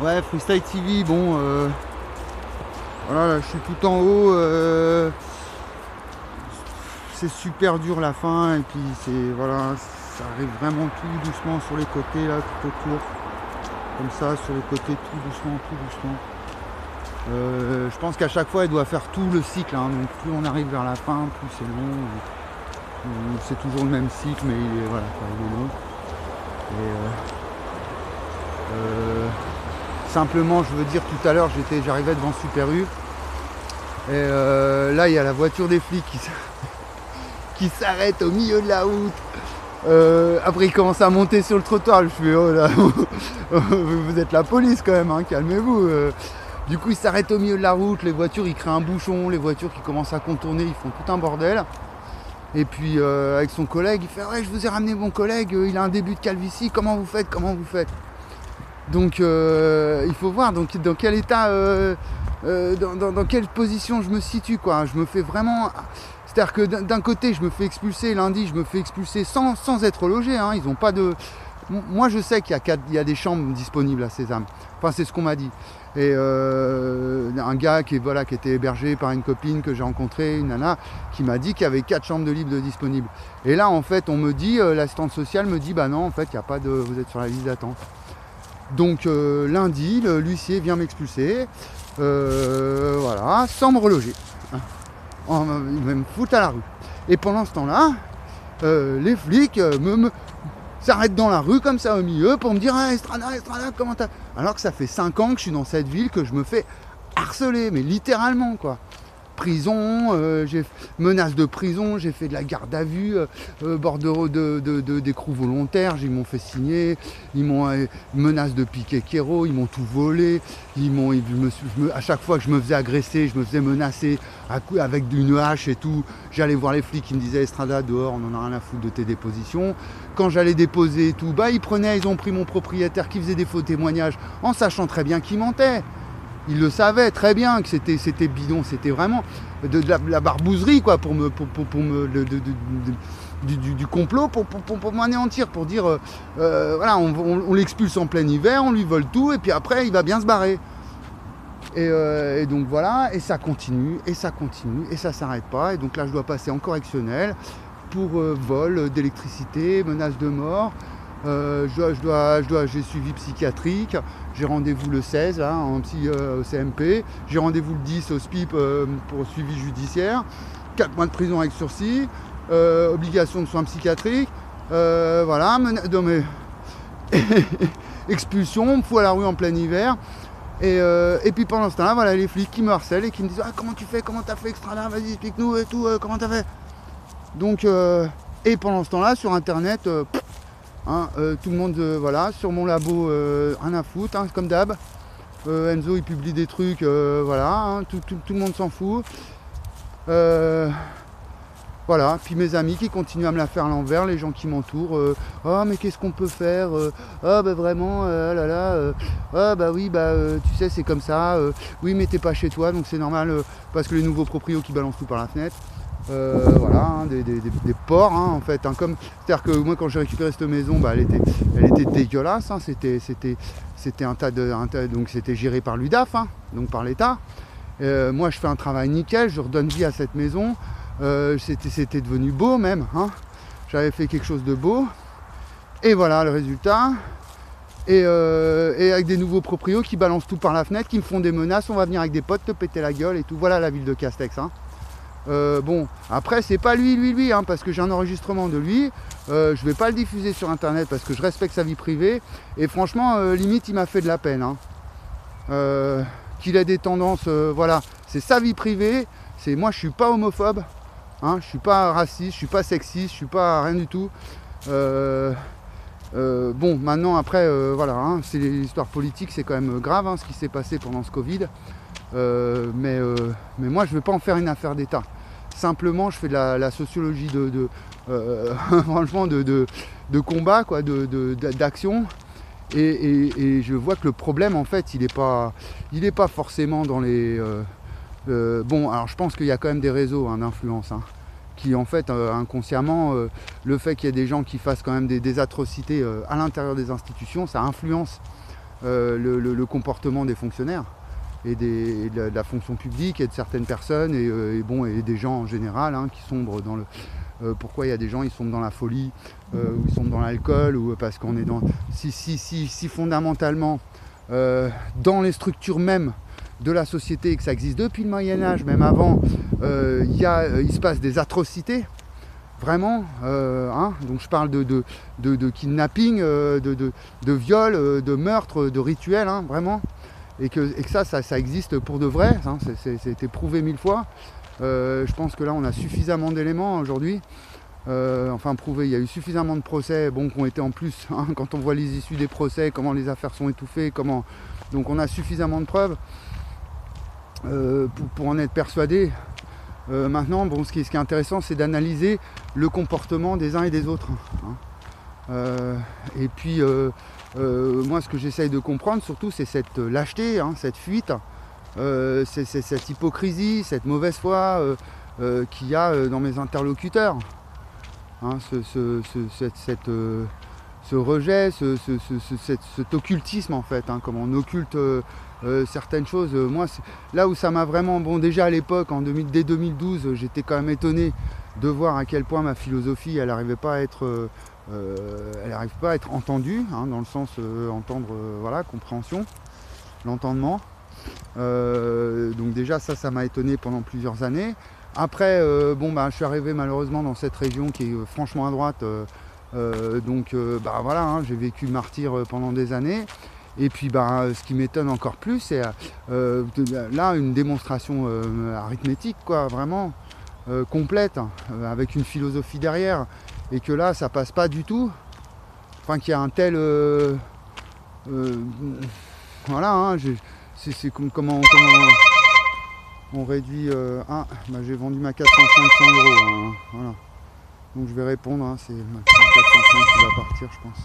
Ouais, Freestyle TV, bon, euh, voilà, là, je suis tout en haut. euh, c'est super dur la fin, et puis c'est voilà, ça arrive vraiment tout doucement sur les côtés là, tout autour, comme ça, sur les côtés, tout doucement, tout doucement. Euh, je pense qu'à chaque fois, elle doit faire tout le cycle. hein, donc plus on arrive vers la fin, plus c'est long. C'est toujours le même cycle, mais il est, voilà, il est long. Et, euh, euh, simplement, je veux dire, tout à l'heure, j'étais, j'arrivais devant Super U. Et euh, là, il y a la voiture des flics qui, s'arrête au milieu de la route. Euh, après, il commence à monter sur le trottoir. Je fais, oh là, vous êtes la police quand même, hein, calmez-vous. euh. Du coup, ils s'arrêtent au milieu de la route, les voitures, ils créent un bouchon, les voitures qui commencent à contourner, ils font tout un bordel. Et puis, avec son collègue, il fait Ouais, je vous ai ramené mon collègue, il a un début de calvitie, comment vous faites? Comment vous faites? Donc, euh, il faut voir dans quel état, euh, euh, dans, quelle position je me situe, quoi. Je me fais vraiment. C'est-à-dire que d'un côté, je me fais expulser lundi, je me fais expulser sans, être logé, hein, ils n'ont pas de. Moi, je sais qu'il y, a des chambres disponibles à Sésame. Enfin, c'est ce qu'on m'a dit. Et un gars qui, voilà, qui était hébergé par une copine que j'ai rencontrée, une nana, qui m'a dit qu'il y avait quatre chambres de libre disponibles. Et là, en fait, on me dit, l'assistante sociale me dit, bah non, en fait, il n'y a pas de, vous êtes sur la liste d'attente. Donc euh, lundi, l'huissier vient m'expulser, euh, voilà, sans me reloger. Hein. En- il me foutre à la rue. Et pendant ce temps-là, euh, les flics euh, me- s'arrêtent dans la rue comme ça au milieu pour me dire ah, Estrada, Estrada, comment t'as? Alors que ça fait 5 ans que je suis dans cette ville, que je me fais harceler, mais littéralement quoi. Prison, euh, j'ai menace de prison, j'ai fait de la garde à vue, euh, euh, bordereau de, d'écrou volontaire, ils m'ont fait signer, ils m'ont euh, menace de piquet kéro, ils m'ont tout volé, ils m'ont, à chaque fois que je me faisais agresser, je me faisais menacer avec une hache et tout. J'allais voir les flics, ils me disaient Estrada dehors, on en a rien à foutre de tes dépositions. Quand j'allais déposer et tout, bah ils prenaient, ils ont pris mon propriétaire qui faisait des faux témoignages en sachant très bien qu'il mentait. Ils le savaient très bien que c'était, c'était bidon, c'était vraiment de, la, de la barbouzerie quoi pour me, pour, pour- me du, complot pour, pour, pour- m'anéantir, pour dire euh, euh, voilà, on, l'expulse en plein hiver, on lui vole tout et puis après il va bien se barrer. Et, euh, et donc voilà, et ça continue, et ça continue, et ça s'arrête pas. Et donc là, je dois passer en correctionnel pour vol d'électricité, menace de mort. Euh, je dois, je dois, je dois, j'ai suivi psychiatrique. J'ai rendez-vous le 16 là, euh, au CMP. J'ai rendez-vous le 10 au SPIP euh, pour suivi judiciaire. 4 mois de prison avec sursis. obligation de soins psychiatriques. voilà, mena- non, mais- expulsion, fout à la rue en plein hiver. Et, puis pendant ce temps-là, voilà, les flics qui me harcèlent et qui me disent ah, comment tu fais, comment t'as fait extra là, vas-y explique-nous et tout, comment t'as fait. Donc et pendant ce temps-là, sur internet, hein, euh, tout le monde, euh, voilà, sur mon labo, euh, rien à foutre, hein, comme d'hab. Euh, Enzo il publie des trucs, voilà, hein, tout, tout- tout le monde s'en fout. Voilà, puis mes amis qui continuent à me la faire à l'envers, les gens qui m'entourent, oh mais qu'est-ce qu'on peut faire Ah bah vraiment, ah là là, ah bah oui, bah tu sais c'est comme ça, oui mais t'es pas chez toi donc c'est normal parce que les nouveaux proprios qui balancent tout par la fenêtre. Euh, voilà, hein, des, des- hein, en fait. hein, c'est-à-dire que moi quand j'ai récupéré cette maison, bah, elle, était, dégueulasse. c'était, un tas de, donc c'était géré par l'UDAF, donc par l'État. Euh, moi je fais un travail nickel, je redonne vie à cette maison. Euh, c'était, devenu beau même. J'avais fait quelque chose de beau. Et voilà le résultat. Et, avec des nouveaux proprios qui balancent tout par la fenêtre, qui me font des menaces, on va venir avec des potes te péter la gueule et tout. Voilà la ville de Castex. Euh, bon, après c'est pas lui, lui, lui, hein, parce que j'ai un enregistrement de lui. Euh, je vais pas le diffuser sur internet parce que je respecte sa vie privée. Et franchement, euh, limite, il m'a fait de la peine. hein. Euh, Qu'il ait des tendances, voilà, c'est sa vie privée. C'est moi, je suis pas homophobe. Hein, je suis pas raciste, je suis pas sexiste, je suis pas rien du tout. Bon, maintenant après, voilà, hein, c'est l'histoire politique, c'est quand même grave ce qui s'est passé pendant ce Covid. Mais, mais moi, je ne veux pas en faire une affaire d'État. Simplement, je fais de la, sociologie de, de, combat, d'action. Et, je vois que le problème, en fait, il n'est pas, forcément dans les. euh, euh, bon, alors je pense qu'il y a quand même des réseaux hein, d'influence. hein, qui en fait euh, inconsciemment le fait qu'il y ait des gens qui fassent quand même des, atrocités à l'intérieur des institutions ça influence le, comportement des fonctionnaires et, de, la, fonction publique et de certaines personnes et, bon, et des gens en général hein, qui sombrent dans le, pourquoi il y a des gens ils sont dans la folie ou ils sont dans l'alcool ou parce qu'on est dans si si si si fondamentalement dans les structures mêmes de la société et que ça existe depuis le Moyen Âge, même avant, euh, y a, il se passe des atrocités, vraiment. Euh, hein. donc je parle de, de, kidnapping, euh, de, viol, de meurtre, de rituels, hein, vraiment. Et que, ça, ça, existe pour de vrai, hein, été prouvé mille fois. je pense que là, on a suffisamment d'éléments aujourd'hui. enfin prouvé, il y a eu suffisamment de procès, bon, qui ont été en plus, quand on voit les issues des procès, comment les affaires sont étouffées, comment. Donc on a suffisamment de preuves. Euh, pour, en être persuadé. Euh, maintenant, bon, ce, qui, est intéressant, c'est d'analyser le comportement des uns et des autres. Hein. Euh, et puis, moi, ce que j'essaye de comprendre, surtout, c'est cette lâcheté, hein, cette fuite, c'est cette hypocrisie, cette mauvaise foi qu'il y a dans mes interlocuteurs. Hein, ce, rejet, cet occultisme en fait, comme on occulte euh, certaines choses. Euh, moi, là où ça m'a vraiment, bon, déjà à l'époque, dès 2012, j'étais quand même étonné de voir à quel point ma philosophie, elle n'arrivait pas à être, euh, elle arrive pas à être entendue, hein, dans le sens entendre, voilà, compréhension, l'entendement. donc déjà, ça, ça m'a étonné pendant plusieurs années. Après, bon, bah, je suis arrivé malheureusement dans cette région qui est franchement à droite. donc, bah voilà, hein, j'ai vécu martyr pendant des années. Et puis bah, ce qui m'étonne encore plus, c'est euh, là une démonstration euh, arithmétique, quoi, vraiment euh, complète, avec une philosophie derrière, et que là ça passe pas du tout. Enfin qu'il y a un tel. voilà, hein, c'est comment, on réduit. ah, bah, j'ai vendu ma 400-500 euros. Hein, voilà. Donc je vais répondre, c'est ma 405 qui va partir, je pense.